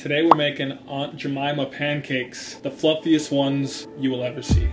Today we're making Aunt Jemima pancakes, the fluffiest ones you will ever see.